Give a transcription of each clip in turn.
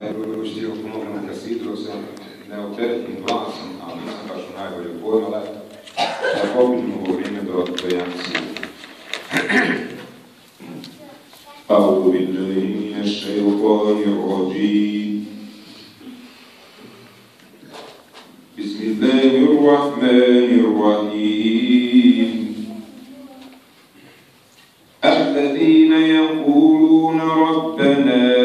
Još htio pomogu na kasidu, sa neopteretnim glasom, a nisam baš u najboljoj formi, ali da pobjedimo ovo vrijeme do, do jacije. أعوذ بالله من الشيطان الرجيم بسم الله الرحمن الرحيم الذين يقولون ربنا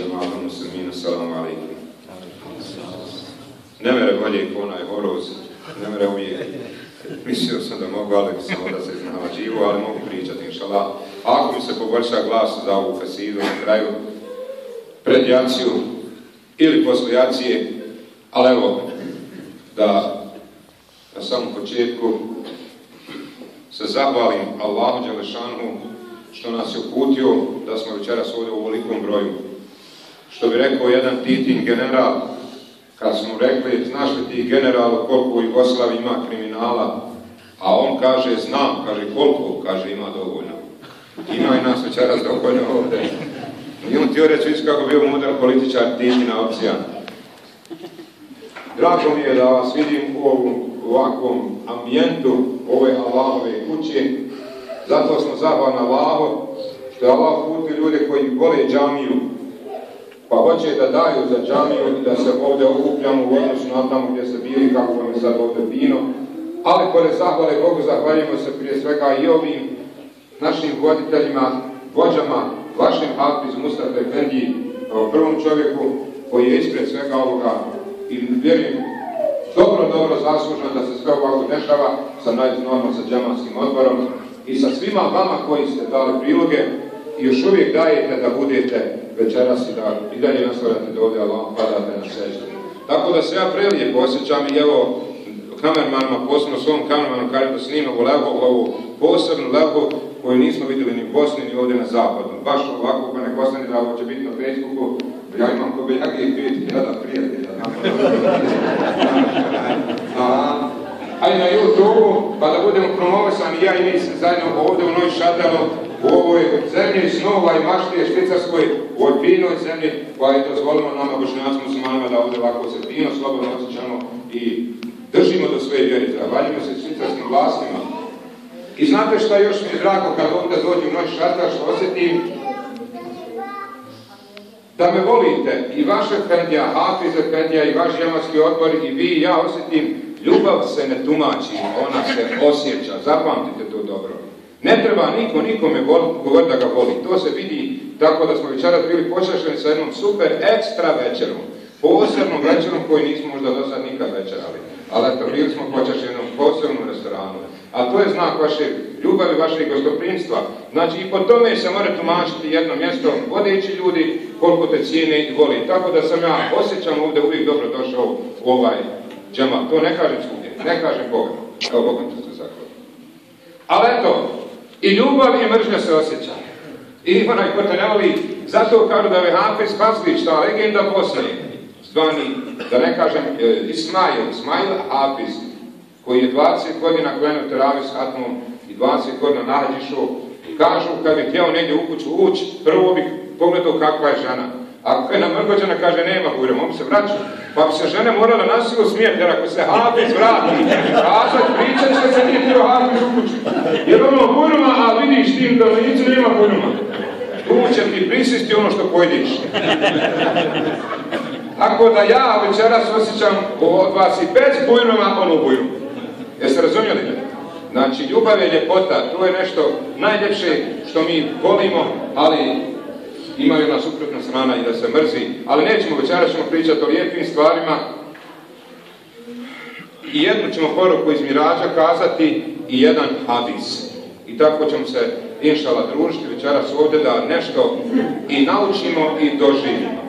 جماعة المسلمين السلام عليكم Ne mere bolje ko onaj horoz, ne mere uvijek. Mislio sam da mogu, ali samo da se znala živo, ali mogu pričati, inšala. Ako mi se poboljša glas za ovu kasidu na kraju, pred jaciju ili posle jacije, ali evo, da na samom početku se zahvalim Allahu Đelešanu što nas je uputio da smo večeras ovdje u ovolikom broju. Što bi rekao jedan Titin general, kad smo rekli, znaš li ti generalu koliko u Jugoslaviji ima kriminala, a on kaže, znam, kaže koliko, kaže ima dovoljno. Ima i nas večeras dovoljno ovdje. I on ti reći, kako bio mudar političar, Titina opcija. Drago mi je da vas vidim u ovom ovakvom ambijentu ove Allahove kuće. Zato smo zahvalni Allahu što je Allah putio ljude koji vole džamiju, pa hoće da daju za džamiju i da se ovdje okupljamo u odnosu na tamo gdje se bili, kako vam je sad ovdje fino. Ali pored zahvale Bogu zahvaljujemo se prije svega i ovim našim voditeljima, vođama, vašem Hafiz Mustafa Efendi, prvom čovjeku koji je ispred svega ovoga i vjerujem dobro, dobro zaslužno da se sve ovako dešava sa normalno sa džematskim odborom i sa svima vama koji ste dali priloge i još uvijek dajete da budete večeras i da i dalje nastavljate da ovdje Allah padate na. Tako da se ja prelijepo osjećam i evo kamermanima, posebno svom kamermanu kažem da snima u ovu posebnu levo koju nismo vidjeli ni u Bosni ni ovdje na zapadu. Baš ovako, pa nek ostane da ovo će biti na Facebooku, ja imam ko beljage i 5000 prijatelja. A, a na YouTube, pa da budemo promovisani ja i mi se zajedno ovdje u Noj Šatelu, u ovoj zemlji snova i maštije švicarskoj, u ovoj finoj zemlji, koja je dozvolimo nama bošnjacima muslimanima da ovdje ovako se fino, slobodno osjećamo i držimo do svoje vjeri. Zahvaljujemo se švicarskim vlastima. I znate šta još mi je drago kad ovdje dođem u Noj Šatel, što osjetim? da me volite i vaše Efendija, Hafiz Efendija i vaš jamatski odbor i vi i ja osjetim, ljubav se ne tumači, ona se osjeća, zapamtite to dobro. Ne treba niko nikome govoriti da ga voli, to se vidi tako da smo večeras bili počešljeni sa jednom super ekstra večerom, posebnom večerom koji nismo možda do sad nikad večerali, ali eto, bili smo počešljeni jednom posebnom restoranu. A to je znak vaše ljubavi, vašeg gostoprimstva. Znači i po tome se mora tumačiti jedno mjesto, vodeći ljudi koliko te cijene i voli. Tako da sam ja osjećam ovdje uvijek dobro došao u ovaj džema. To ne kažem svugdje, ne kažem Boga. Evo Bogom se Ali eto, i ljubav i mržnja se osjeća. I onaj ko te ne voli, zato kažu da je Hafiz Paslić, ta legenda Bosne, zvani, da ne kažem, e, Ismail, Ismail Hafiz, koji je 20 godina krenuo teravi s Hatmom i 20 godina nađišao, kažu kad bi htio negdje u kuću ući, prvo bi pogledao kakva je žena. Ako je namrgođena, kaže, nema bujrom, on se vraća. Pa bi se žene morala nasilu smijeti, jer ako se Hafiz vrati, kazat, pričat će se nije htio Hafiz u kuću. Jer ono bujroma, a vidiš tim da licu nema bujroma. Tu će ti prisisti ono što pojediš. Tako da ja večeras osjećam od vas i bez bujroma, ono bujrom. Jeste razumjeli? Znači, ljubav je ljepota, to je nešto najljepše što mi volimo, ali ima jedna suprotna strana i da se mrzi, ali nećemo večeras ćemo pričati o lijepim stvarima. I jednu ćemo poruku iz Mirađa kazati i jedan hadis. I tako ćemo se inšala družiti večeras ovdje da nešto i naučimo i doživimo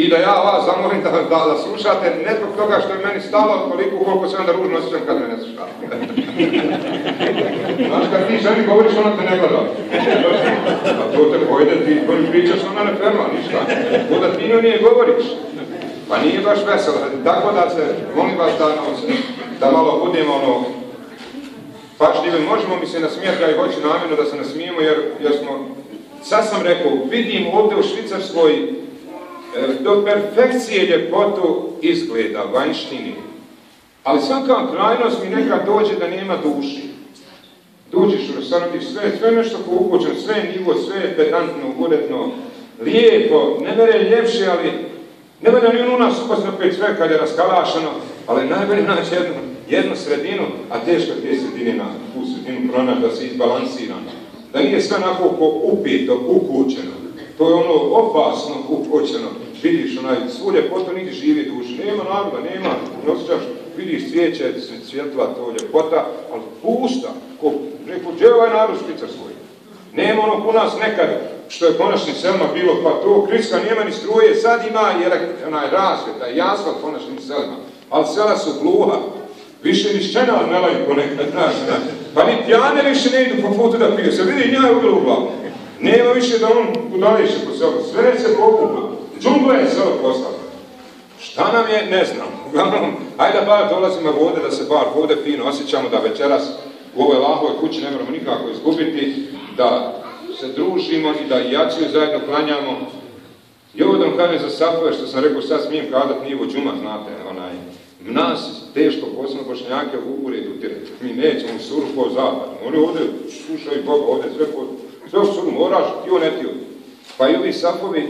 i da ja vas zamolim da, da, da slušate, ne zbog toga što je meni stalo koliko koliko se onda ružno osjećam kad me ne slušate. Znaš, kad ti ženi govoriš, ona te ne gleda. A to te pojede, ti pričaš, ona ne ferma, ništa. To da ti nije govoriš. Pa nije baš veselo. Tako da se, molim vas da, da malo budemo ono, pažljivi. Možemo mi se nasmijati, ja i hoću namjerno da se nasmijemo, jer, jer smo, sad sam rekao, vidim ovdje u Švicarskoj E, do perfekcije ljepotu izgleda vanjštini. Ali svaka krajnost mi neka dođe da nema duši. Dođeš u restoran sve, sve nešto poukočeno, sve je nivo, sve je pedantno, uredno, lijepo, ne mere ljepše, ali ne mere ni u nas upasno pet sve kad je raskalašano, ali najbolje naći jednu, sredinu, a teško te sredine na tu sredinu pronaći da se izbalansirano. Da nije sve onako upito, ukućeno. To je ono opasno upoćeno. Vidiš onaj, svu ljepotu niti živi duši. Nema naroda, nema, ne osjećaš, vidiš cvijeće, svjetla, to ljepota, ali pusta. Ko, je ovaj narod špicar svoj? Nema ono u nas nekad, što je konačni selma bilo, pa to kriska nema ni struje, sad ima i onaj rasvjeta i asfalt konačnim selma. Ali sela su gluha, više ni šćena ne laju ponekad, znaš, pa ni pjane više ne idu po putu da piju, se vidi njaj u glavu. Nema više da on udališe po selu, sve se pokupa. Džungla je selo postalo. Šta nam je, ne znam. Uglavnom, ajde da bar dolazimo vode, da se bar vode fino osjećamo, da večeras u ovoj lahoj kući ne moramo nikako izgubiti, da se družimo i da jaciju zajedno klanjamo. I ovo da vam kažem za safove, što sam rekao, sad smijem kazati nivo džuma, znate, onaj, nas teško, posebno bošnjake, u ured utirati. Mi nećemo u suru po zapadu. Oni ovdje slušaju Boga, ovdje sve po sve što moraš, ti ne ti Pa i ovi sapovi,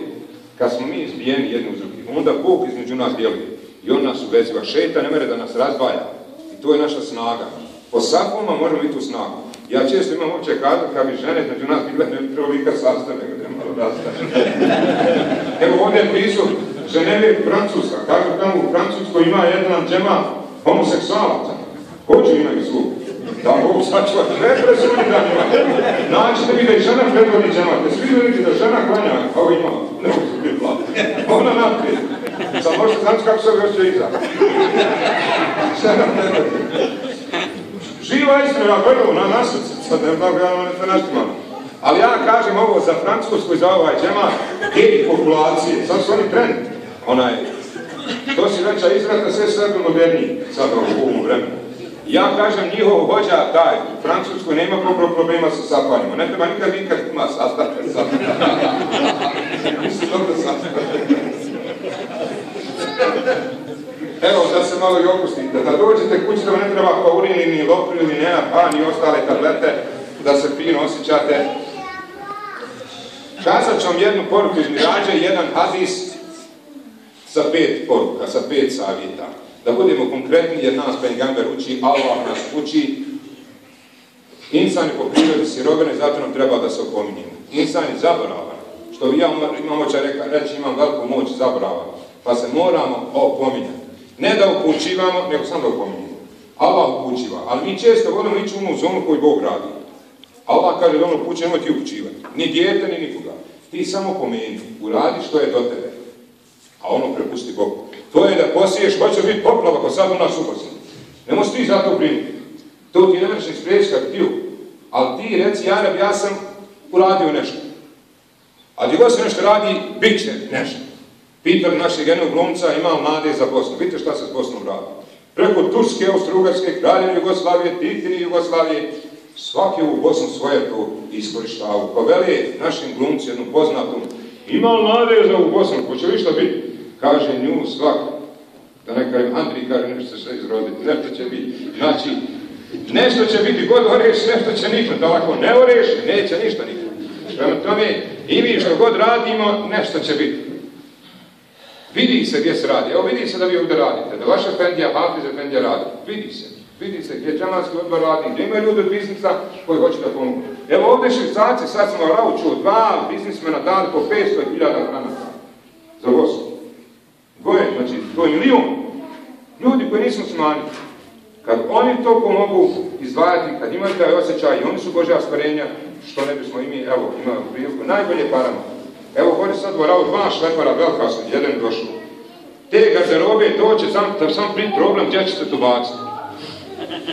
kad smo mi izbijeni jedni uz drugi, onda Bog između nas djeluje. I on nas uveziva. Šeta ne mere da nas razbaja. I to je naša snaga. Po sapovima možemo biti u snagu. Ja često imam uopće kazati, kad bi žene među nas bile, ne bi trebalo nikad sastane, nego ne malo rastane. Evo ovdje pisu Ženevi Francuska. Kažu tamo u Francuskoj ima jedan džema homoseksualaca. Hoću imaju svog. Da Bog sačuva sve presudi da ima. Naćete mi da i žena predvodi džemat. Svi vidite da žena klanja, a ovo ima. Ona naprijed. Sad možete znati kako se još iza. Živa istina, gledam na nasrce. Sad ne znam ja ne naštima. Ali ja kažem ovo za Francusku i za ovaj džemat, gej populacije. Sad su oni trend. Onaj, to si veća izrazna, sve sve moderniji sad u ovom vremenu. Ja kažem njihov vođa, daj, u Francuskoj nema problema sa sapanjima. Ne treba nikad nikad ima sastavke sa dobro Evo, da se malo i opustite. Da dođete kući da ne treba paurini, ni lopriju, ni nema pa, ni ostale tablete, da se fino osjećate. Kazat ću vam jednu poruku iz Mirađa i jedan hadis sa pet poruka, sa pet savjeta. Da budemo konkretni jer nas Pengamber uči, Allah nas uči. Insan je po prirodi zato nam treba da se opominjemo. Insan je zaboravan. Što ja imam oća reći, imam veliku moć zaborava. Pa se moramo opominjati. Ne da upućivamo, nego samo da opominjemo. Allah upućiva, ali mi često volimo ići u zonu koju Bog radi. Allah kaže da ono upućuje, nemoj ti upućivati. Ni dijete, ni nikoga. Ti samo pomeni, uradi što je do tebe. A ono prepusti Bogu. To je da posiješ, hoće biti poplava ako sad u nas uposli. Ne ti za to. To ti ne možeš spriječiti kako ti Ali ti reci, Jarab, ja sam uradio nešto. A gdje god se nešto radi, bit će nešto. Pitam našeg jednog glumca, imao nade za Bosnu. Vidite šta se s Bosnom radi. Preko Turske, Austro-Ugarske, Kraljevine Jugoslavije, Titini Jugoslavije, svaki u Bosnu svoje to iskorištavaju. Pa veli našim glumci jednu poznatom, imao nade za u Bosnu, hoće li što biti? Kaže nju svak, da ne kažem, Andrij kaže nešto će se izroditi, nešto će biti. Znači, nešto će biti, god oreš, nešto će niknuti, ali ako ne oreš, neće ništa niknuti. Prema tome, i mi što god radimo, nešto će biti. Vidi se gdje se radi. Evo vidi se da vi ovdje radite, da vaša Efendija, Hafiz Efendija radi. Vidi se. Vidi se gdje džamanski odbor radi, gdje imaju ljudi od biznisa koji hoće da pomogu. Evo ovdje švicarci, sad smo rauču, dva biznismena dali po 500.000 granata za Bosnu. Dvoje, znači to je milion. Ljudi koji nisu smanjili. Kad oni to pomogu izdvajati, kad imaju taj osjećaj i oni su Božja stvarenja, što ne bismo i mi, evo, imali priliku, najbolje parama. Evo, gore sad dvorao dva šlepara, velika su, jedan došao. Te garderobe doće, sam, da sam priti problem, gdje će se to baciti.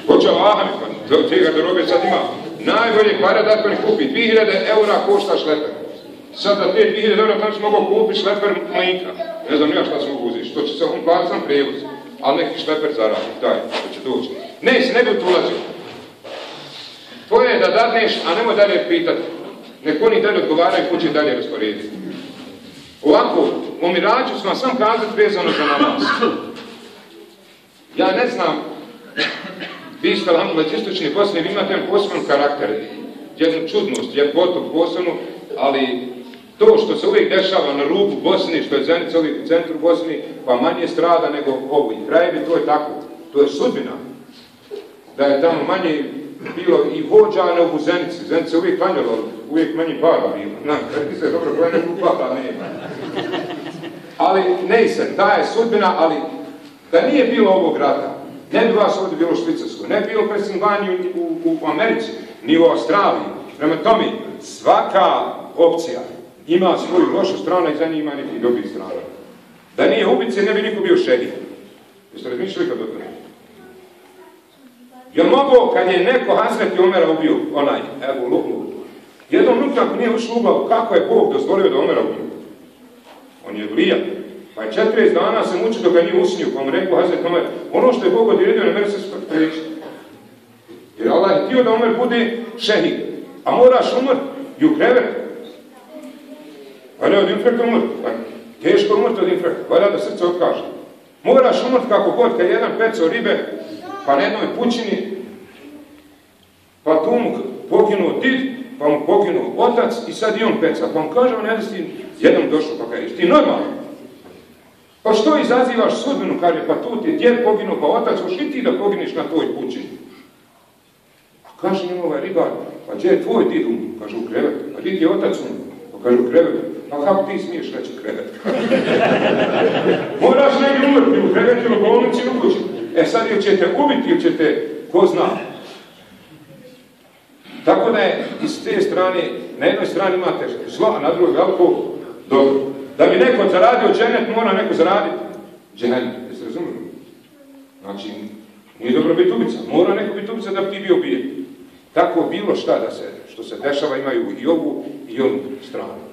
Hoće Ahami, pa te garderobe sad ima najbolje para da to ne kupi. 2000 eura košta šleper. Sad da te 2000 eura tamo se mogao kupiti šleper mlinka. Ne znam ja šta se mogu uzeti, što će se on platiti sam prevoz. Ali neki šleper zaradi, taj, što će doći. Ne, si ne bi ulazio. To je da dadneš, a nemoj dalje pitati. Nek oni dalje odgovaraju kući dalje rasporediti. Ovako, Mirađu smo sam kazati vezano za namaz. Ja ne znam, vi ste Alhamdulillah istočni Bosne, vi imate jedan poseban karakter, jednu čudnost, ljepotu posebnu, ali to što se uvijek dešava na rubu Bosni, što je Zenica u centru Bosni, pa manje strada nego ovi krajevi, to je tako. To je sudbina. Da je tamo manje bilo i vođa u Zenici. Zenica uvijek klanjalo, uvijek manje para bilo. Na, se dobro klanje, para nema. Ali ne se, ta je sudbina, ali da nije bilo ovog rata, ne bi vas ovdje bilo u Švicarskoj, ne bi bilo Pensilvaniju u, u, Americi, ni u Australiji. Prema tome, svaka opcija ima svoju lošu stranu i za njih ima dobrih strana. Da nije ubice, ne bi niko bio šedih. Jeste razmišljali kad o tome? Jel mogo kad je neko Hazreti Omera ubio, onaj, evo, luknu, jednom luknaku nije ušlo kako je Bog dozvolio da Omera ubio? On je vlijat. Pa je 40 dana se muči dok ga nije usnio, pa mu rekao Hazret Omer, ono što je Bog odredio ne mene se. Jer Allah je htio da Omer bude šehid. A moraš umrt i u krevet. Valja od infekta umrt. Pa teško umrt od infekta. Valja da srce otkaže. Moraš umrt kako god, kad jedan peco ribe, pa na jednoj pućini, pa tu mu poginuo did, pa mu poginuo otac i sad i on peca. Pa mu kaže, on je jednom došao, pa kaže, ti normalno. Pa što izazivaš sudbinu, kaže, pa tu ti je djed poginuo, pa otac, hoš ti da pogineš na tvoj kući. A kaže njemu ovaj ribar, pa gdje je tvoj did um? Kaže, u krevetu. A gdje je otac um? Pa kaže, u krevetu. Pa kako ti smiješ reći krevet? Moraš negdje umrti u krevetu, u bolnici, u kući. E sad ili ćete ubiti ili ćete, ko zna. Tako da je iz te strane, na jednoj strani imate zlo, a na drugoj veliko dobro. Da bi neko zaradio dženet, mora neko zaraditi dženet. Jeste razumili? Znači, nije dobro biti ubica. Mora neko biti ubica da bi ti bio ubijen. Tako bilo šta da se, što se dešava, imaju i ovu i onu stranu.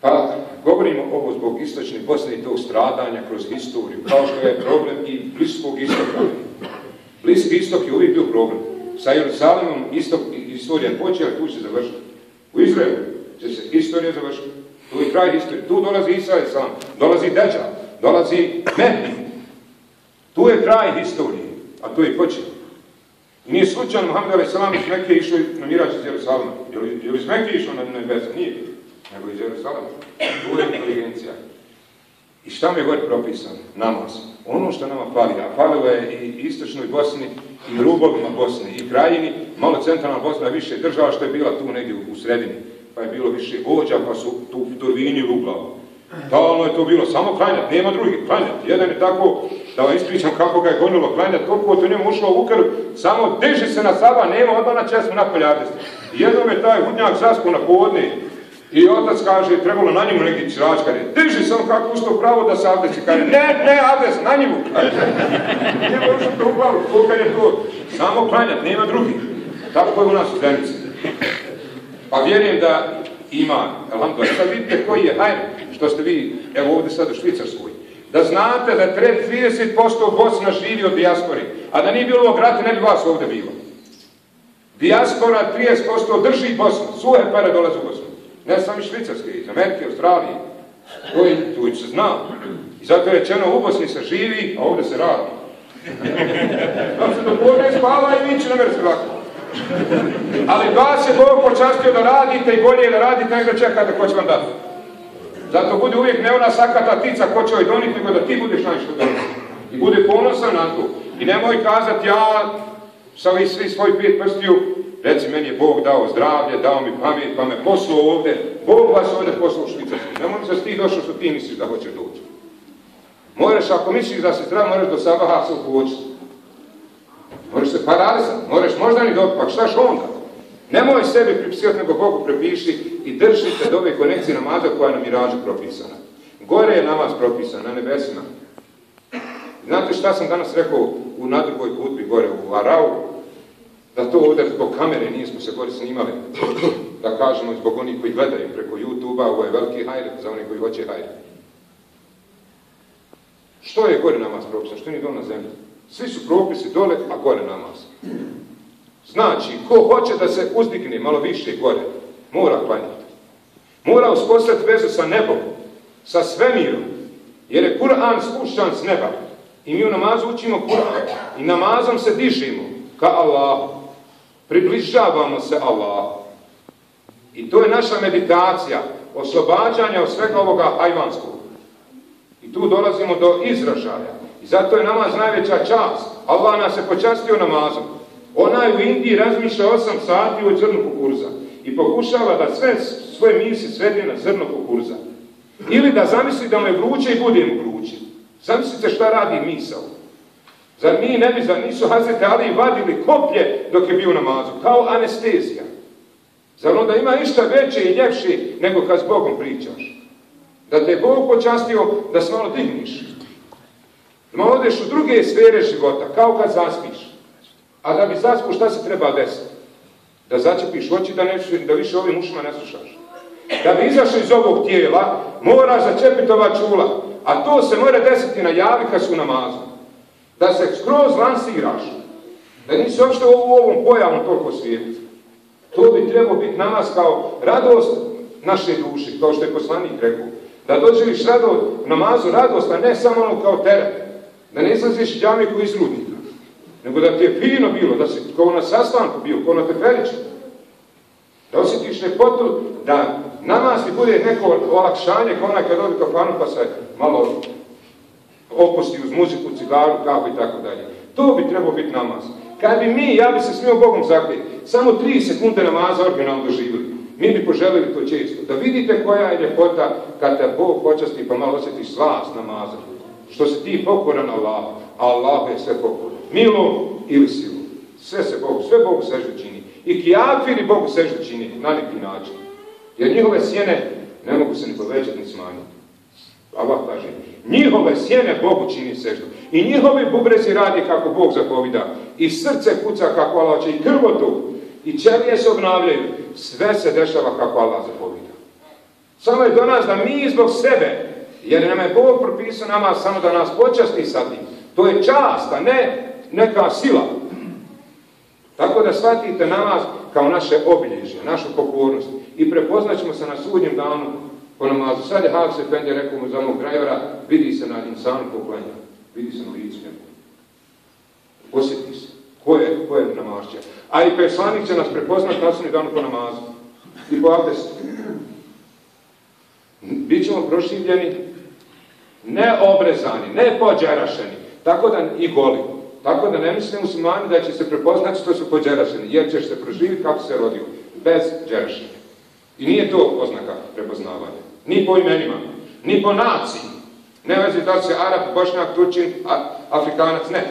Pa, govorimo ovo zbog istočne Bosne i tog stradanja kroz historiju, kao što je problem i bliskog istoka. Bliski istok je uvijek bio problem. Sa Jerusalimom istok, istorija počela, tu će završiti. U Izraelu će se istorija završiti. Tu je kraj historije. Tu dolazi Isa sam, dolazi Deđa, dolazi Mehdi. Tu je kraj historije, a tu je počet. Nije slučajno Muhammed A.S. iz Mekke išao na mirač iz Jerusalima. Je li, je li iz Mekke išao na nebesa? Nije. Nego iz Jerusalema. Tu je inteligencija. I šta mi je gore propisano? Namaz. Ono što nama fali, a falilo je i istočnoj Bosni, i rubovima Bosne, i krajini, malo centralna Bosna više država što je bila tu negdje u, sredini, pa je bilo više vođa, pa su tu turvini ruglao. Talno je to bilo, samo klanjat, nema drugih, klanjat. Jedan je tako, da vam ispričam kako ga je gonilo klanjat, koliko je to njemu ušlo u krv, samo deži se na saba, nema odmah na česmu na poljadesti. Jednom je taj hudnjak zasku na podne, i otac kaže, trebalo na njemu neki čiračkare. Diži sam kako usto pravo da se abdesi. Kaže, ne, ne, abdes, na njemu. Nije ušlo to u glavu, je to. Samo klanjat, nema drugih. Tako je u nas u Zenici. Pa vjerujem da ima, alhamdulillah, sad vidite koji je hajr, što ste vi, evo ovdje sad u Švicarskoj. Da znate da treba 30% Bosna živi od dijaspori, a da nije bilo ovog rata, ne bi vas ovdje bilo. Dijaspora 30% drži Bosnu, suhe pare dolaze u Bosnu. Ne samo iz Švicarske, iz Amerike, Australije. To je, tu se zna. I zato je rečeno u Bosni se živi, a ovdje se radi. Znam se do podne spava i niče na lako. Ali vas je Bog počastio da radite i bolje da radite nego da čekate ko će vam dati. Zato bude uvijek ne ona sakata tica ko će joj doniti, nego da ti budeš najšto doniti. I bude ponosan na to. I nemoj kazati ja sa svi svoj pet prstiju Reci, meni je Bog dao zdravlje, dao mi pamet, pa me poslao ovdje. Bog vas ovdje poslao u Švicarsku. Nemoj se ti došao što ti misliš da hoćeš doći. Moraš, ako misliš da si zdrav, moraš do sabaha se upočiti. Moraš se paralizati, moraš možda ni pa šta onda? Nemoj sebi pripisivati, nego Bogu prepiši i držite do ove konekcije namaza koja je rađu propisana. Gore je namaz propisan, na nebesima. Znate šta sam danas rekao u nadrugoj hudbi gore u Arau? Da to ovdje zbog kamere nismo se gore snimali, da kažemo zbog onih koji gledaju preko YouTube-a, ovo je veliki hajde za onih koji hoće hajde. Što je gore namaz propisan, što nije dole na zemlji? Svi su propisi dole, a gore namaz. Znači, ko hoće da se uzdigne malo više gore, mora klanjati. Mora uspostaviti vezu sa nebom, sa svemirom, jer je Kur'an spušćan s neba. I mi u namazu učimo Kur'an i namazom se dižimo ka Allahu. Približavamo se Allahu. I to je naša meditacija, oslobađanja od svega ovoga hajvanskog. I tu dolazimo do izražaja. I zato je namaz najveća čast. Allah nas je počastio namazom. Onaj u Indiji razmišlja 8 sati o zrnu kukuruza i pokušava da sve svoje misli svede na zrno kukuruza. Ili da zamisli da mu je vruće i bude mu vruće. Zamislite šta radi misao. Zar mi ne bi, zar nisu Hazreti Ali vadili koplje dok je bio u namazu, kao anestezija? Zar onda ima išta veće i ljepše nego kad s Bogom pričaš? Da te Bog počastio da se malo digniš. Da odeš u druge sfere života, kao kad zaspiš. A da bi zaspu šta se treba desiti? Da začepiš oči da, ne, da više ovim ušima ne slušaš. Da bi izašao iz ovog tijela, moraš začepiti ova čula. A to se mora desiti na javi kad su namazu da se skroz lansiraš, da nisi uopšte u ovom pojavom toliko svijetu. To bi trebao biti na nas kao radost naše duše, kao što je poslanik rekao. Da dođeš radost, namazu radost, a ne samo ono kao teret. Da ne izlaziš džamiku iz rudnika. Nego da ti je fino bilo, da si kao na sastanku bio, kao na teferiću. Da osjetiš ljepotu, da namaz ti bude neko olakšanje, kao onaj kad odi kafanu pa se malo opusti uz muziku, cigaru, kafu i tako dalje. To bi trebao biti namaz. Kad bi mi, ja bi se smio Bogom zakljeti, samo tri sekunde namaza originalno doživjeli, mi bi poželili to često. Da vidite koja je ljepota kad te Bog počasti pa malo osjetiš slast namaza. Što se ti pokoran Allah, a Allah je sve pokoran. Milo ili silu. Sve se Bog, sve Bogu sežu čini. I kijafiri Bogu sežu čini na neki način. Jer njihove sjene ne mogu se ni povećati ni smanjiti. Allah kaže, njihove sjene Bogu čini seždu. I njihovi bubrezi radi kako Bog zapovida. I srce kuca kako Allah će i krvotu. I čelije se obnavljaju. Sve se dešava kako Allah zapovida. Samo je do nas da mi zbog sebe, jer nam je Bog propisao nama samo da nas počasti sa tim. To je čast, a ne neka sila. Tako da shvatite namaz kao naše obilježje, našu pokornost. I prepoznat ćemo se na sudnjem danu po namazu. Sad je Hafse Efendi rekao mu za onog drajvera, vidi se na insanu poklanja, vidi se na licu njegu. Osjeti se. Ko je, ko je namašća? A i peslanik će nas prepoznati na dan po namazu. I po abdestu. Bićemo prošivljeni, ne pođerašeni, tako da i goli. Tako da ne misle muslimani da će se prepoznati što su pođerašeni, jer ćeš se proživiti kako se rodio, bez džerašenja. I nije to oznaka prepoznavanja. Ni po imenima, ni po naciji. Ne vezi da se Arab, Bošnjak, Turčin, Afrikanac, ne.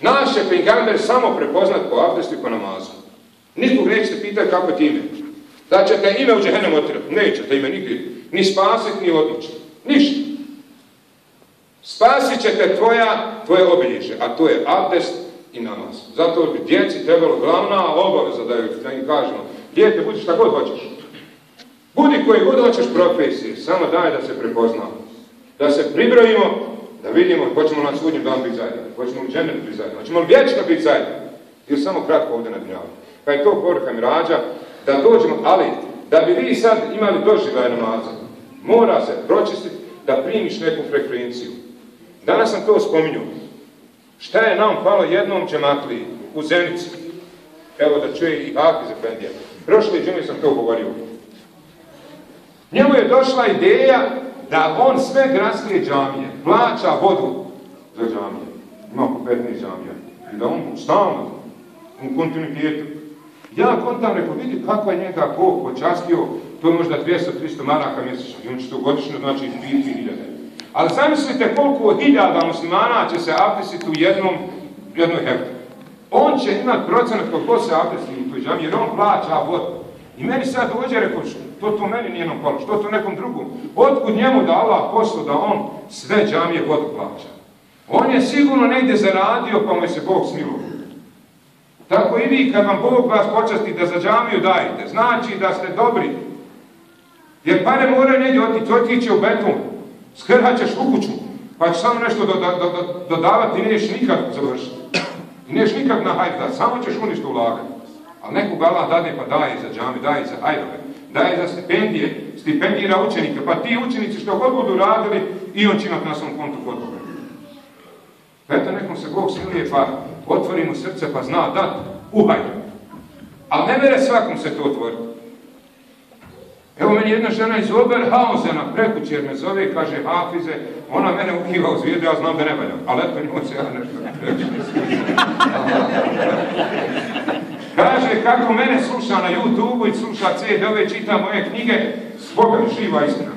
Naš je pingamber samo prepoznat po abdestu i po namazu. Nikog nećete pitati kako ti ime. Da ćete ime u džehennem otirati. Nećete ime nigdje. Ni spasiti, ni odlučiti. Ništa. Spasit ćete tvoja, tvoje obilježe, a to je abdest i namaz. Zato bi djeci trebalo glavna obaveza da, da im kažemo, djete, budi šta god hoćeš. Budi koji god hoćeš profesije, samo daj da se prepoznamo. Da se pribrojimo, da vidimo, hoćemo na sudnjem dan biti zajedno, hoćemo li džemet biti zajedno, hoćemo li vječno biti zajedno. Ili samo kratko ovdje na dnjavu. Pa je to poruka rađa, da dođemo, ali da bi vi sad imali doživljaj namaza, mora se pročistiti da primiš neku frekvenciju. Danas sam to spominjao. Šta je nam palo jednom džematliji u Zenici? Evo da čuje i Hafiz Efendija. Prošli džemi sam to govorio. Njemu je došla ideja da on sve gradske džamije plaća vodu za džamije. Ima po 15 džamija. I da on stalno, u kontinuitetu. Ja kontam rekao, vidi kako je njega Bog počastio, to je možda 200-300 maraka mjesečno. I on će to godišnje znači 2000. Ali zamislite koliko hiljada muslimana će se abdesiti u jednom, jednoj hektaru. On će imati procenat koliko se abdesti u toj džami, jer on plaća vodu. I meni sad dođe, rekao, to to meni nije palo, što to nekom drugom? Otkud njemu da Allah poslu da on sve džamije vodu plaća? On je sigurno negdje zaradio, pa mu je se Bog smilo. Tako i vi, kad vam Bog vas počasti da za džamiju dajete, znači da ste dobri. Jer pare moraju negdje otići, otići u beton. Skrhat ćeš u kuću, pa ćeš samo nešto dodavati i niješ nikad završiti. I niješ nikad na hajda, samo ćeš u nešto ulagati. Ali nekog Allah dade pa daje za džami, daje za hajdove, daje za stipendije, stipendira učenike, pa ti učenici što god budu radili i on će imati na svom kontu kod Boga. Eto nekom se Bog smilije pa otvori mu srce pa zna dat, uhaj. Ali ne mere svakom se to otvoriti. Evo meni jedna žena iz Oberhausena, prekućer me zove, kaže Hafize, ona mene ukiva u zvijedu, ja znam da ne valjam, ali eto njoj se ja nešto Kaže kako mene sluša na youtube i sluša CD-ove, čita moje knjige, mi živa istina.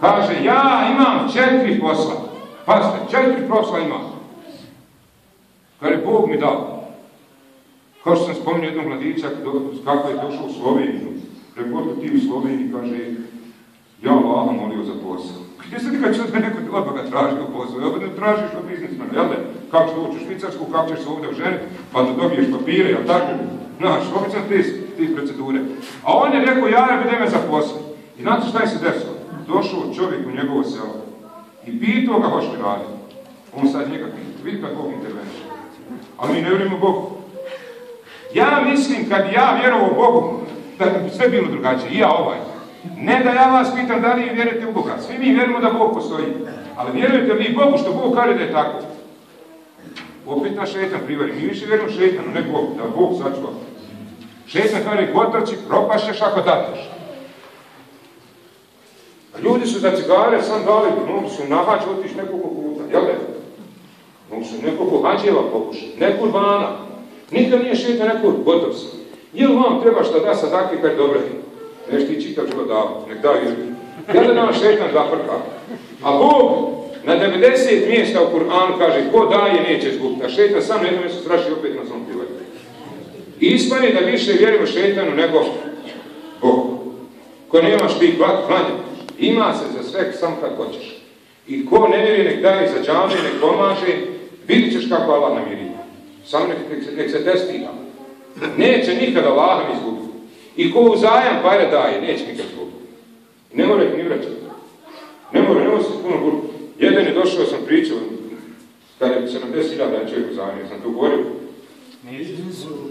Kaže, ja imam četiri posla. Pazite, četiri posla imam. Kaže, Bog mi dao. Kao što sam spominio jednog mladića kako je došao u Sloveniju. Rekao ti u Sloveniji, kaže, ja Allah molio za posao. Gdje se nikad čuti da neko odmah ga posao? Ja ne tražiš od biznismena, jel? Kako što u Švicarsku, kako ćeš se ovdje oženiti, pa da dobiješ papire, jel tako? Znaš, obično ti, ti procedure. A on je rekao, ja bi me za posao. I znate šta je se desilo? Došao čovjek u njegovo selo i pitao ga hoće raditi. On sad njega pita, vidi kad Bog interveniše. Ali mi ne vjerujemo Bogu. Ja mislim kad ja vjerovao Bogu, da bi sve bilo drugačije. I ja ovaj. Ne da ja vas pitam da li vjerujete u Boga. Svi mi vjerujemo da Bog postoji. Ali vjerujete li Bogu što Bog kaže da je tako? Opet na šetan privari. Mi više vjerujemo šetanu, ne Bog, da Bog sačuva. Šetan kaže, gotovci, propašćeš ako dateš. Ljudi su za cigare sam dali, no, su nahađi otiš nekoliko puta, jel ne? Mogu su nekoliko hađeva pokušati, neku dvana. Nikad nije šetan neko gotov. Jel vam treba šta da sad takvi kad dobro Neš ti čitav što da, nek da izbiti. Jel da nam šetan zaprka? A Bog na 90 mjesta u Kur'anu kaže ko daje neće izgubiti, a šetan sam na jednom mjestu straši opet na svom. I ispani da više vjerimo šetanu nego Bog. Ko nemaš ti klanje, ima se za sve sam kad hoćeš. I ko ne vjeri nek daje za džami, nek pomaže, vidit ćeš kako Allah namiri. Samo nek, nek, se testira. Neće nikad Allah izgubiti. I ko uzajam pare daje, neće nikad izgubiti. Ne mora ih ni vraćati. Ne mora, ne mora se puno guriti. Jedan je došao, sam pričao, kada je 70.000 čovjek uzajam, sam tu govorio.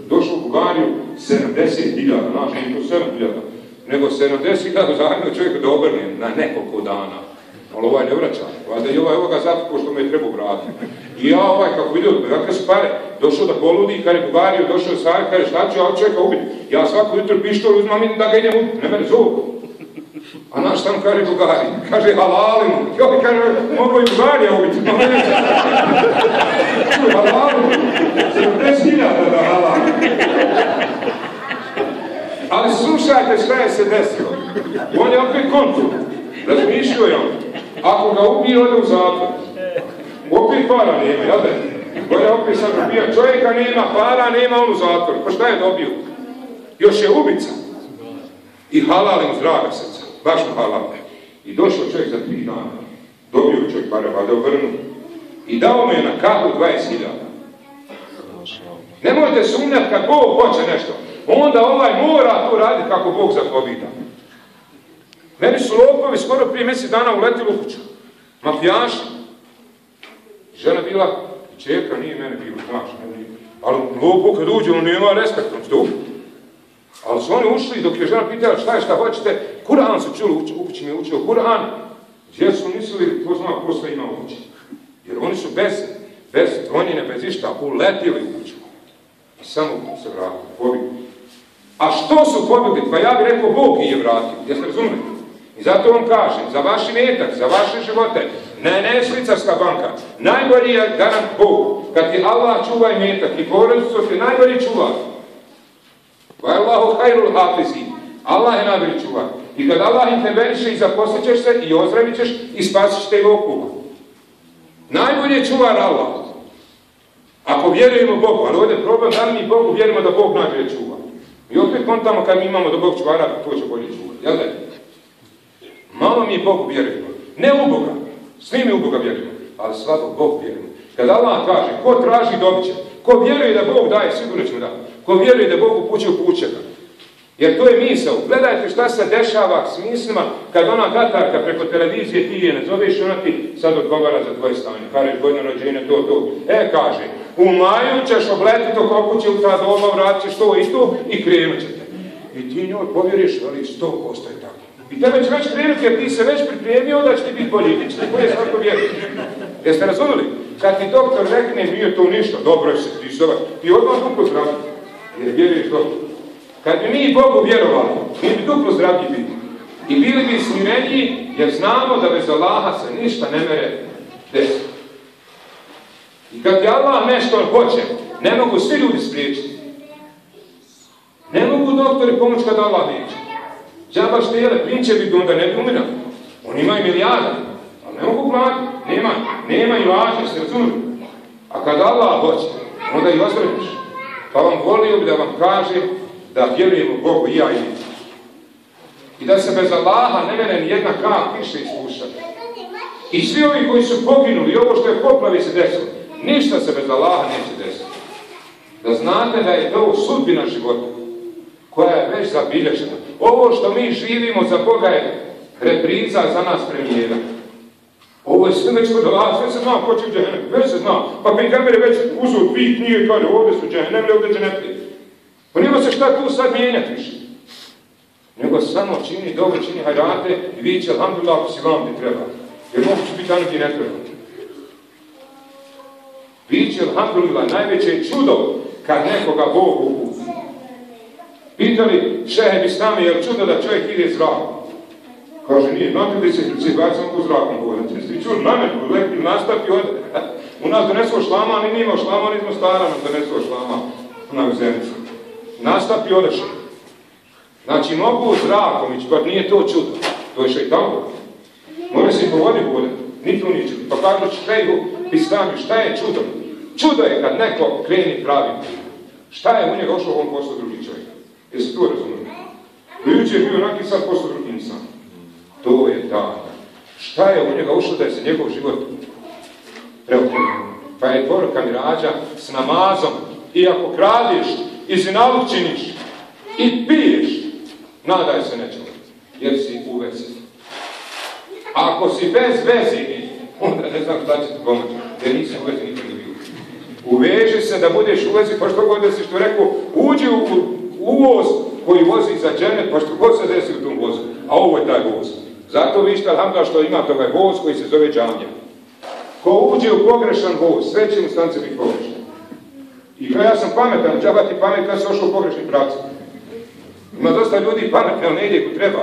Došao u Bulgariju 70.000, znaš, nije to 7.000, nego 70.000 uzajamio čovjek da obrne na nekoliko dana. Ali ovaj ne vraća. Valjda i ovaj ovoga zato što me je trebao vratiti. I ja ovaj, kako vidio, kakve su pare, došao da poludi, je Bugariju, došao u Sari, kaže šta ću ja čovjeka ubiti. Ja svako jutro pištol uzmam i da ga idem ubiti. Ne mene zovu. A naš tamo kaže Bugari, kaže halalimo. Joj, kaže, mogu i Bugarija ubiti. halalimo. 70.000 da halalimo. Ali slušajte šta je se desilo. On je opet kontu. Razmišljao je on. Ako ga ubije, ode u zatvor. Opet para nema, jel da? Gore opet sad ubija čovjeka, nema para, nema on u zatvoru. Pa šta je dobio? Još je ubica. I halali mu zdrava srca. Baš mu halali. I došao čovjek za tri dana. Dobio čovjek para, pa da vrnu. I dao mu je na kahu 20.000. Nemojte sumnjati kad Bog hoće nešto. Onda ovaj mora to raditi kako Bog zapovida. Meni su lopovi skoro prije mjesec dana uletili u kuću. Mafijaši. Žena bila, čerka nije mene bilo, znaš, ne Ali lopo kad uđe, on nema respekt, on stup. Ali su oni ušli dok je žena pitala šta je, šta hoćete, Kur'an su čuli, u kući mi učio Kur'an, gdje su mislili, ko zna ko sve ima u kući. Jer oni su bez, bez tvonjine, bez išta, uletili u kuću. I samo se vratili, pobjegli. A što su pobjegli? Pa ja bih rekao, Bog je vratio, jeste razumeli? I zato vam kažem, za vaš imetak, za vaše živote, ne, ne švicarska banka, najbolji je garant Bog. Kad ti Allah čuva imetak i porodicu, ti najbolji čuva. Allah je najbolji. I kad Allah interveniše i zaposlit ćeš se i ozdravit ćeš i spasit te okupa. Najbolji je čuvar Allah. Ako vjerujemo Bogu, ali ovdje je problem da li mi Bogu vjerujemo da Bog najbolje čuva. I opet kontamo kad mi imamo da Bog čuvara, to će bolje čuvati. Jel da? Malo mi Bogu vjerujemo. Ne u Boga. Svi mi u Boga vjerujemo. Ali slabo Bog vjerujemo. Kad Allah kaže, ko traži dobit će. Ko vjeruje da Bog daje, sigurno će mu. Ko vjeruje da Bog upućuje, upuće ga. Jer to je misao. Gledajte šta se dešava s mislima kad ona Tatarka preko televizije ti je ne zoveš ona ti sad odgovara za tvoje stanje. Kaže godina rođenja, to, to. E, kaže, u maju ćeš obletiti oko kuće u ta doma, vratit ćeš to i to i krenut ćete. I ti njoj povjeriš, ali sto postoje tako. I tebe će već krenuti jer ti se već pripremio da će ti biti bolji. Ti će ti bolje svako vjeriti. Jeste razumili? Kad ti doktor rekne nije to ništa, dobro se ti zove, ti odmah duplo zdravi. Jer vjeruješ dobro. Kad bi mi Bogu vjerovali, mi bi duplo zdravi bili. I bili bi smireniji jer znamo da bez Allaha se ništa ne mere desiti. I kad ti Allah nešto hoće, ne mogu svi ljudi spriječiti. Ne mogu doktori pomoći kad Allah neće. Džaba štele, prinčevi onda ne bi umirali. Oni imaju milijarde, ali ne mogu platiti. Nema, nema i važno, se razumili. A kad Allah hoće, onda i ozdravljiš. Pa vam volio bi da vam kaže da vjerujemo Bogu i ja i I da se bez Allaha ne mene ni jedna kap više ispušati. I svi ovi koji su poginuli, ovo što je poplavi se desilo, ništa se bez Allaha neće desiti. Da znate da je to sudbina života koja je već zabilježena. Ovo što mi živimo za Boga je repriza za nas premijera. Ovo je sve već Allah, sve se zna ko će već se zna. Pa Pejgamber već uzeo dvije knjige i kaže ovdje su džehennem, ovdje džennetli. Pa nema se šta tu sad mijenjati više. Nego samo čini dobro, čini hajrate i vidjet će, alhamdulillah, ako si vam ti treba. Jer moguće biti tamo gdje ne treba. Vidjet će, alhamdulillah, najveće čudo kad nekoga Bog uputi. Pitali šehe Bistami, je li čudo da čovjek ide zrakom? Kaže, nije, znate li se se bacam po zrakom govoriti? Jeste vi čuli leti nastavki ode. U nas donesu šlama, ali mi imamo šlama, nismo stara nam donesu šlama na zemljicu. Nastavi odeš. Znači, mogu zrakom ići, pa nije to čudo. To je šeitan. Može se i po vodi bude. Ni tu nije čudo. Pa kako će šeju Bistami, šta je čudo? Čudo je kad neko kreni pravi Šta je u njega ušao, on postao drugi čovjek. Jesi to razumeli? Juče je bio onaki, sad postao drugi insan. To je dan. Šta je u njega ušlo da je se njegov život preokrenuo? Pa je poruka mi rađa s namazom. I ako kradiš i zinalog činiš i piješ, nadaj se nečemu. Jer si u vezi. Ako si bez vezi, onda ne znam šta će ti pomoći. Jer nisi u vezi nikad bio. Uveži se da budeš u vezi, pa što god da si što rekao, uđi u uvoz koji vozi za džene, pa što god se desi u tom vozu. A ovo je taj voz. Zato vi ste alhamdulillah što imate ovaj voz koji se zove džamija. Ko uđe u pogrešan voz, sve će mu biti pogrešan. I ja sam pametan, džaba ti pamet kad se ošao u pogrešni pravi. Ima dosta ljudi pametni, ali ne ide ko treba.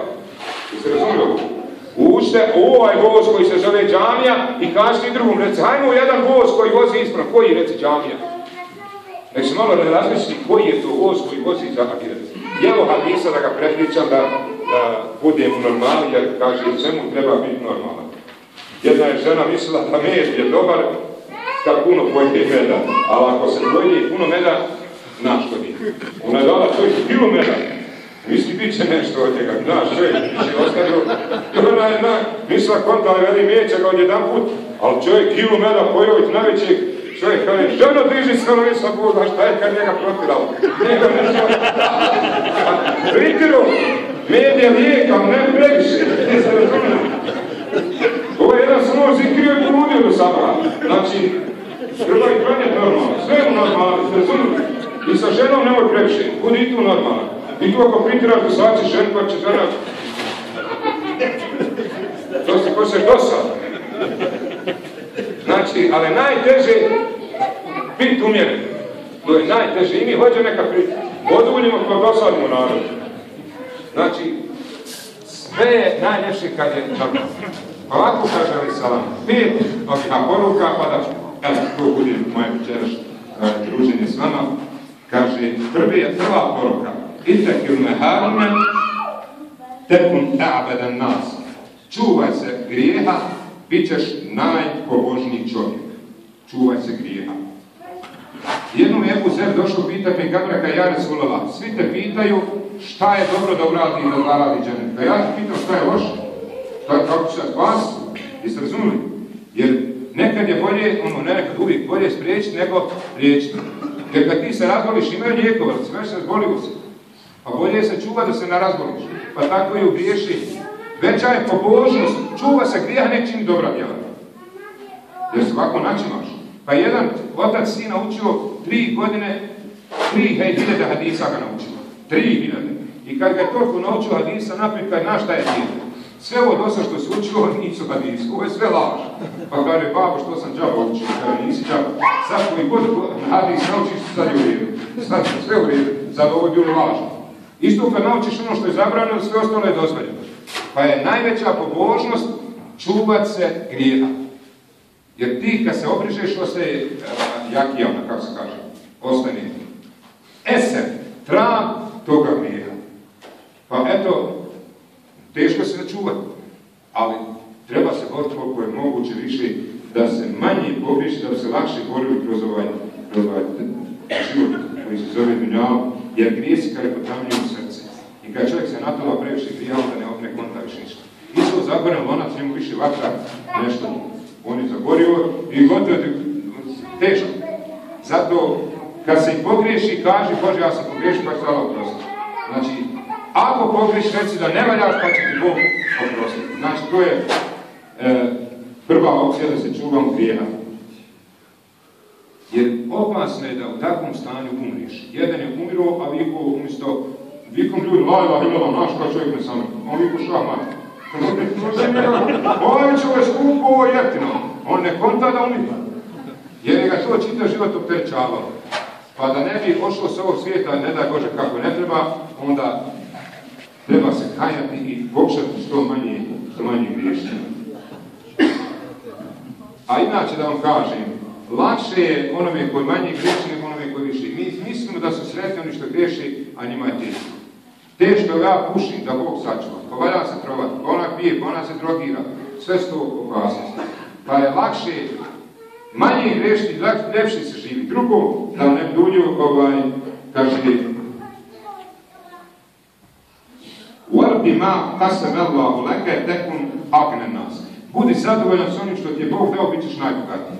Jeste razumili? Ušte u ovaj voz koji se zove džamija i kažete drugom, reci, hajmo jedan voz koji vozi ispravno, koji reci džamija? Nek se malo ne razmisli koji je to voz koji vozi za. I evo hadisa da ga prepričam da, budem u normali, jer kaže, svemu treba biti normalan. Jedna je žena mislila da med je dobar kad puno pojede meda, ali ako se pojede puno meda, naškodi. Ona je dala to kilo meda. Misli, bit će nešto od njega, znaš, čovjek, će ostavio. I ona je, na, mislila, konta, ali veli, meće ga od jedan put, ali čovjek kilo meda pojeo iz najvećeg, čovjek kaže, ženo diži se, ono nisam Boga, šta je kad njega protirao? Njega nećemo. Pritiru, med je lijek, ali ne previše. Ovo je jedan zikrio i poludio do sabra. Znači, treba i klanjati normalno, sve je normalno? I sa ženom nemoj previše, budi i tu normalno. I tu ako pritiraš do svači žen, pa će. To se počneš dosad. Znači, ali najteže biti umjeren. To je najteže. I mi hođe neka pri... Oduljimo ko dosadimo narod. Znači, sve je najljepše kad je normalno. Ovako kaže Ali Salam, pet ovih poruka, pa da evo, to bude moje večeraš e, druženje s vama. Kaže, prvi je prva poruka. Itakil meharne tekun a'badan nas. Čuvaj se grijeha, bit ćeš najpobožniji čovjek. Čuvaj se grijeha. Jednom je Ebu Zer došao pitati me Gabraka ja Resulova. Svi te pitaju šta je dobro da uradi i da zaradi džene. Da ja ti pitam šta je loše, kako će vas, jeste razumili? Jer nekad je bolje, ono, ne nekad uvijek bolje spriječiti nego liječiti. Jer kad ti se razboliš, imaju lijekova, sve se razbolio se. Pa bolje se čuva da se ne razboliš. Pa tako i u griješenju. Veća je pobožnost, čuva se grija, nek čini dobra djela. Jer se ovako načimaš. Pa jedan otac si naučio tri godine, tri hiljade hadisa ga naučio. Tri hiljade. I kad ga je toliko naučio hadisa, naprijed kad na šta je. Sve ovo dosta što se učilo nisu hadisi, ovo je sve laž. Pa kaže, babo, što sam džaba učio? Kaže, nisi džaba. Sad koji god hadis naučiš, sad je u redu. Sad sve u redu. Sad ovo je bilo lažno. Isto kad naučiš ono što je zabranjeno, sve ostalo je dozvoljeno. Pa je najveća pobožnost čuvat se grijeha. Jer ti kad se obrižeš, ostaje uh, jaki ona, kako se kaže, ostane eser, trag toga grijeha. Pa eto, teško se čuvati, ali treba se boriti koliko je moguće više da se manje pogriješi, da se lakše borili kroz ovaj, kroz ovaj život koji se zove dunjao, jer grijesi kada potravnjuju srce. I kad čovjek se natola previše grija, onda ne, ne konta ništa. Isto zaboran lonac, njemu više vatra nešto. On je zaborio i gotovo teško. Zato, kad se pogriješi, kaže, Bože, ja sam pogriješio, pa ću. Znači, ako pogriješ, reci da ne valjaš, pa će ti Bog oprostiti. Znači, to je e, prva opcija da se čuvamo grijeha. Jer opasno je da u takvom stanju umriš. Jedan je umirao, a viko umjesto vikom ljudi, lajla, hilala, naš kao čovjek ne sam. On viko šahmat. Ovaj će ovo je skupo, ovo je jeftino. On ne konta da umira. Jer je ga to čitav život opterećavalo. Pa da ne bi ošlo s ovog svijeta, ne da Bože kako ne treba, onda treba se kajati i pokušati što manje, što manje griješiti. A inače da vam kažem, lakše je onome koji manje griješi nego onome koji više. Mi mislimo da su sretni oni što griješi, a njima je teško. Teško ja pušim, da Bog sačuva. Pa valja se trovat, pa ona pije, pa ona se drogira. Sve su to opasnosti. Pa je lakše manje grešiti, lepše se živi. Drugo, da ne dulju, ovaj, kaže, Uarbi ma kasem Allahu leke tekun akne nas. Budi zadovoljan s onim što ti je Bog dao, bit ćeš najbogatiji.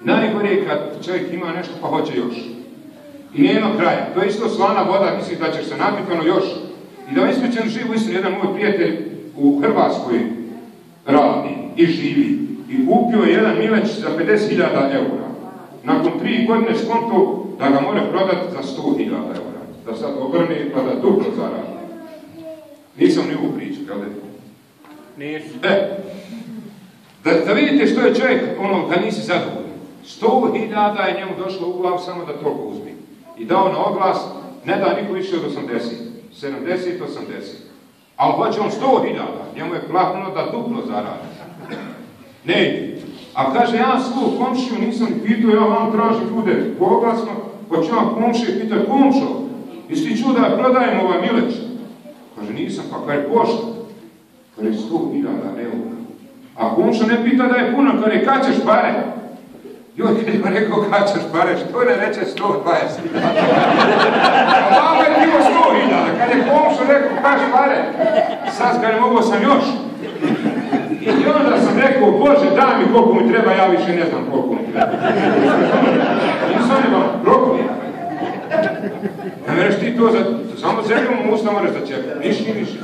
Najgore je kad čovjek ima nešto pa hoće još. I nema kraja. To je isto slana voda, misli da ćeš se napiti ono još. I da vam ispričam živu istinu, jedan moj prijatelj u Hrvatskoj radi i živi. I kupio je jedan mileć za 50.000 eura. Nakon tri godine skonto da ga mora prodati za 100.000 eura. Da sad obrne pa da duplo zaradi. Nisam ni ovu priču, kada Nisu. E, da, da vidite što je čovjek, ono, kad nisi zadovoljan. Sto hiljada je njemu došlo u glavu samo da toliko uzmi. I dao na oglas, ne da niko više od 80. 70, 80. Ali hoće on sto hiljada, njemu je plahno da duplo zaradi. Ne ide. A kaže, ja svog komšiju nisam ni pitao, ja vam tražim ljude poglasno, pa ću vam komšije pitati, komšo, jesi ti čuo da prodajem ovaj mileć? Kaže, nisam, pa kaj je pošta? Kaže, sto hiljada eura. A komšo ne pita da je puno, kaže, kad ćeš pare? Joj, kad je rekao kad ćeš pare, što ne reče 120 hiljada? A vama je bilo 100 hiljada, kad je komšo rekao kad pare, sad kad ne mogu sam još. I onda sam rekao, Bože, daj mi koliko mi treba, ja više ne znam koliko mi treba. Nisam ne vam, roko Ne mereš ti to za, samo zemljom mu usta moraš da čeka, ništa ni više.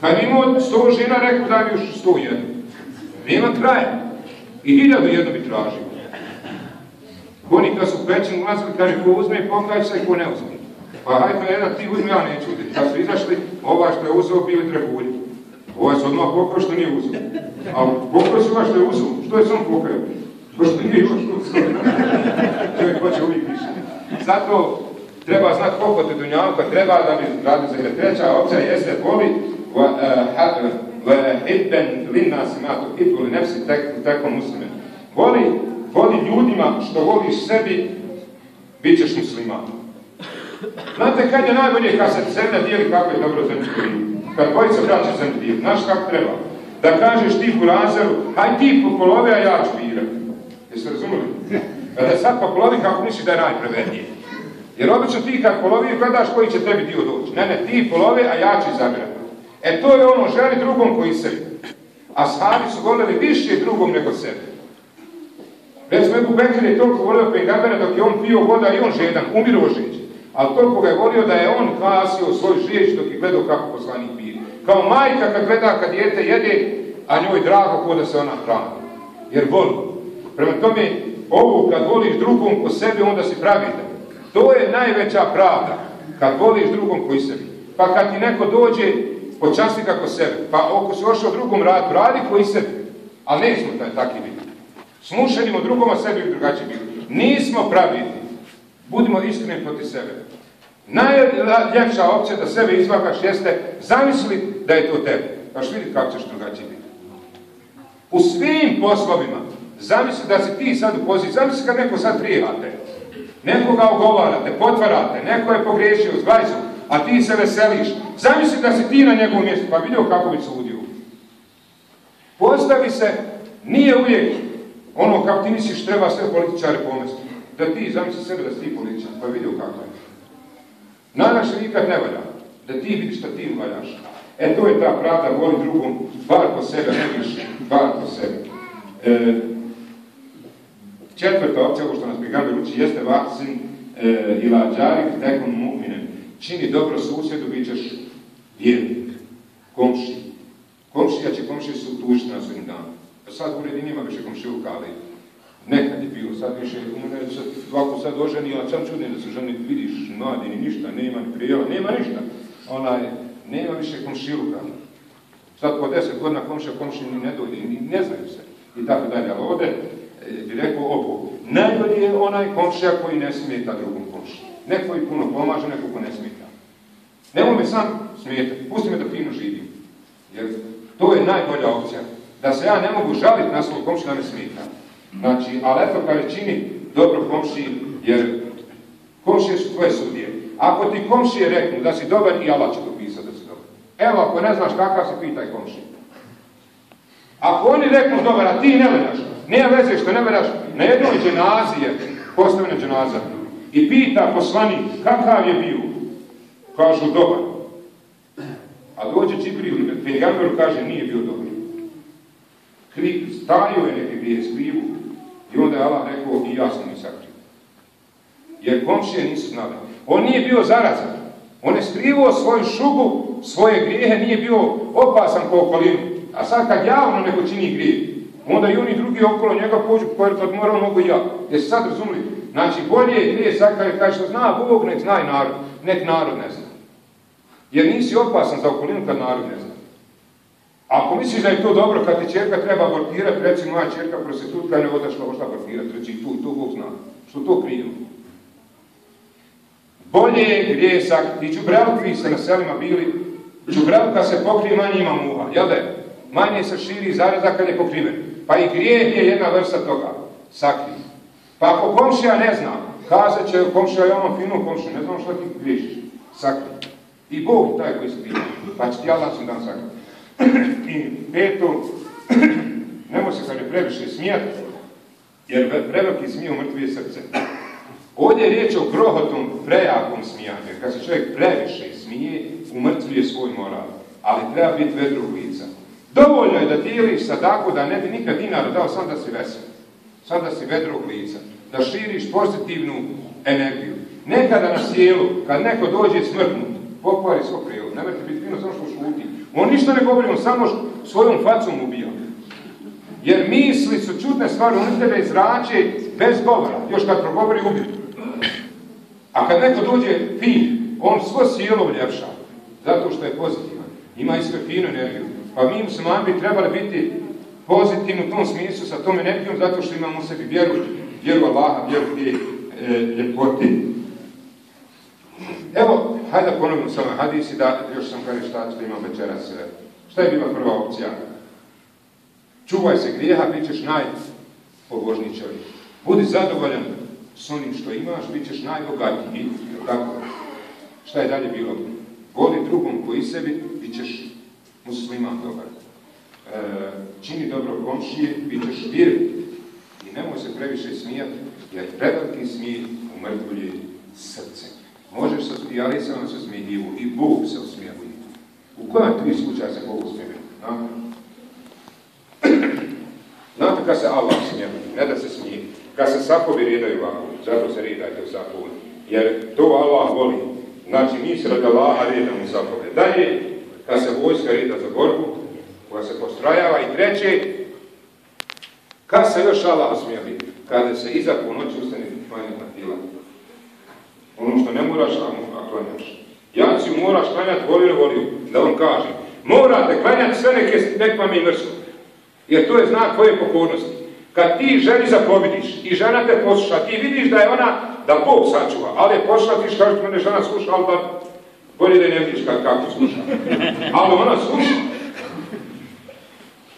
Kad imao sto žena, rekao daj mi još sto jedno. Nema kraja. I hiljadu jedno bi tražio. Oni kad su pećin ulazili, kaže, ko uzme i pokaže se i ko ne uzme. Pa hajde jedan ti uzme, ja neću uzeti. Kad su izašli, ova što je uzeo bili trebulji. Ovaj se odmah pokao što nije uzeo. A pokao se što je uzeo. Što je sam pokao? To što nije još uzeo. Čovjek hoće uvijek više. Zato treba znati koliko te dunjavka treba da bi radio za treća opcija jeste voli hibben linna si ma tu hibu li nefsi tekom muslime. Voli, voli ljudima što voliš sebi, bit ćeš musliman. Znate kad je najbolje kad se zemlja dijeli kako je dobro zemljište Kad dvojica braća zemlju dijeli, znaš kako treba? Da kažeš ti Lazaru, haj ti po polovi, a ja ću birati. Jeste razumeli? Kada sad po polovi, kako misliš da je najprevednije? Jer obično ti kad polovi gledaš koji će tebi dio doći. Ne, ne, ti polovi, a ja ću izabirati. E to je ono, želi drugom koji sebi. A sahabi su voljeli više drugom nego sebe. Recimo, Ebu Bekir je toliko volio Pengambera dok je on pio voda i on žedan, umiruo žeđe. Ali toliko ga je volio da je on kvasio svoj žeć dok je gledao kako poslanik pije. Kao majka kad gleda kad dijete jede, a njoj drago ko da se ona hrani. Jer voli. Prema tome, ovo kad voliš drugom ko sebi, onda si pravidan. To je najveća pravda. Kad voliš drugom koji sebi. Pa kad ti neko dođe, počasti kako sebe. Pa ako si ošao drugom radu, radi koji sebi. Ali ne smo taj takvi biti. Smušenimo drugom, a sebi bi drugačiji bili. Nismo pravidni. Budimo iskreni proti sebe. Najljepša opcija da sebe izvakaš jeste zamisli da je to tebe. Pa što vidi kako ćeš drugačiji biti. U svim poslovima zamisli da si ti sad u poziciji. Zamisli kad neko sad prijevate. Nekoga ogovarate, potvarate, neko je pogriješio, zgajzu, a ti se veseliš. Zamisli da si ti na njegovom mjestu, pa vidio kako bi sudio. Postavi se, nije uvijek ono kako ti misliš treba sve političare pomesti. Da ti zamisli sebe da si ti političar, pa vidio kako je. Najlakše nikad ne valja. Da ti vidiš šta ti valjaš. E to je ta pravda, voli drugom, bar po sebe, ne više, bar po sebe. Četvrta opcija, ovo što nas Pegamber uči, jeste vakcin e, ila džarif tekom mu'minen. Čini dobro susjedu, bit ćeš vjernik, komši. Komšija će komšije su tužiti na svojim danu. Sad u redi nima više komšiluka, ali nekad je bilo, sad više, u sad, ovako sad oženi, a sam čudnim da se ženi, vidiš, mladi, ni ništa, nema ni prijela, nema ništa. Onaj, nema više komšiluka. Sad po deset godina komšija komši ni ne dojde, ne znaju se. I tako dalje, ali ovdje bi rekao ovo. Najbolji je onaj komšija koji ne smeta drugom komšiju. Neko i puno pomaže, neko ko ne smeta. Nemoj me sam smetati, pusti me da fino živim. Jer to je najbolja opcija. Da se ja ne mogu žaliti na svog komšiju da me smeta. Znači, ali eto kada čini dobro komšiji, jer komšije su tvoje sudije. Ako ti komšije reknu da si dobar, i Allah će dopisati da si dobar. Evo, ako ne znaš kakav si, pitaj komšije. Ako oni reknu dobar, a ti ne vedaš, nema veze što ne vedaš, na jednoj dženazi je postavljena dženaza i pita poslanik kakav je bio. Kažu dobar. A dođe Čibril, Pegamberu kaže nije bio dobar. Kri, stajio je neki grije, skrivu. I onda je Allah rekao i ja sam mi sakrio. Jer komšije nisu znali. On nije bio zarazan. On je skrivao svoju šubu, svoje grijehe, nije bio opasan po okolinu. A sad kad javno neko čini grije, onda i oni drugi okolo njega pođu, pa kad mora mogu ja. Jeste sad razumili? Znači, bolje je grije sakaj, kaj što zna Bog, nek zna i narod. Nek narod ne zna. Jer nisi opasan za okolinu kad narod ne zna. Ako misliš da je to dobro, kad ti čerka treba abortirati, recimo moja čerka prostitutka ne odašla ošla abortirati, reći tu, tu Bog zna. Što to krivo? Bolje je grijesak, ću brelkvi se na selima bili, Čubrav se pokrije, manje ima muha, jel da je? Manje se širi zaraza kad je pokriven. Pa i grijeh je jedna vrsta toga, sakri. Pa ako komšija ne zna, kazat će komšija je ono fino komšija, ne znam što ti griješiš, sakri. I Bog taj koji skrije, pa će ti sam dan sakri. I peto, nemoj se kad je previše smijati, jer preveliki smiju mrtvije srce. Ovdje je riječ o grohotom, prejakom smijanju. Kad se čovjek previše smije, umrtvuje svoj moral. Ali treba biti vedrog lica. Dovoljno je da dijeliš sa tako da ne bi nikad dinara dao sam da si vesel. Sam da si vedrog lica. Da širiš pozitivnu energiju. Nekada na sjelu, kad neko dođe smrtnut, pokvari svoj prijevod, nemojte biti fino samo što šuti. On ništa ne govori, on samo svojom facom ubija. Jer misli su čudne stvari, on tebe izrače bez govora. Još kad progovori, ubije. A kad neko dođe fin, on svo sjelo uljepša. Zato što je pozitivan. Ima i sve finu energiju. Pa mi muslimani bi trebali biti pozitivni u tom smislu sa tom energijom zato što imamo u sebi vjeru, vjeru Allaha, vjeru te e, ljepote. Evo, hajde da ponovim samo hadisi, da još sam kaže šta što imam večeras. Šta je bila prva opcija? Čuvaj se grijeha, bit ćeš najpobožniji čovjek. Budi zadovoljan s onim što imaš, bit ćeš najbogatiji. Tako. Šta je dalje bilo? Voli drugom koji sebi, bit ćeš musliman dobar. E, čini dobro komšije, bit ćeš vjeriti. I nemoj se previše smijati, jer preveliki smije umrtvuje srce. Možeš se smijati, ali se vam se smije i Bog se osmijeli. U kojem tri slučaja se Bog smije? Znate kad se Allah smije, ne da se smije. Kad se sapovi redaju ovako, zato se redajte u sapovi. Jer to Allah voli. Znači, mi se radi Allaha redamo u sapove. Dalje, kad se vojska reda za borbu, koja se postrajava. I treće, kad se još Allah smijeli, kada se iza ponoći ustane klanjati na tila. Ono što ne moraš, a klanjaš. Janciju moraš klanjati, volio, volio. Da vam kažem, morate klanjati sve neke, nek vam i mrsko. Jer to je znak tvoje pokornosti. Kad ti ženi zapovidiš i žena te posluša, ti vidiš da je ona, da Bog sačuva, ali je posluša, ti što mene žena sluša, ali da bolje da ne vidiš kako sluša. Ali ona sluša.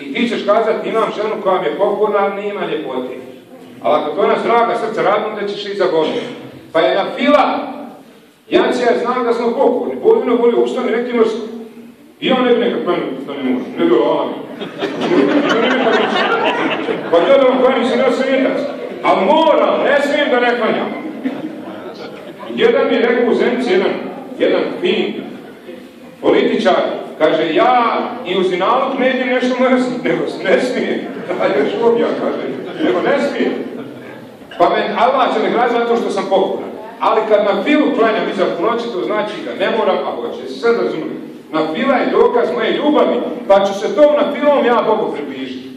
I ti ćeš kazati, imam ženu koja mi je pokorna, ali nima ljepote. Ali ako to nas draga srca radno, da ćeš i zagoditi. Pa je na fila, Jancija je znak da smo pokorni. Bolino voli ustane neki mrsko. I on ne bi nekak meni da ne bi ovo Pa to da vam se ne svijetac. Ali moram, ne smijem da ne klanjam. Jedan mi je rekao u Zemci, jedan, jedan fin političar, kaže, ja i u zinalog ne idem nešto mrzim, nego ne smijem. A još obja, kaže, nego ne smijem. Pa men Allah će me gledati zato što sam pokoran. Ali kad na filu klanjam iza punoći, to znači da ne moram, a hoće. Sve razumijete. Na fila je dokaz moje ljubavi, pa ću se tom na filom ja Bogu približiti.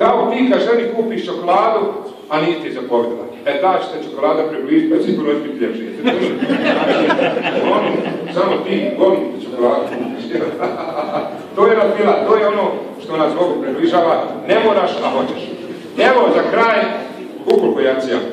Kao ti kad ženi kupiš čokoladu, a nije ti zapovedala. E ta će te čokolada približiti, pa sigurno ljepše. Oni, samo ti volim čokoladu to je na fila, to je ono što nas Bogu približava. Ne moraš, a hoćeš. Evo za kraj, ukoliko jacija.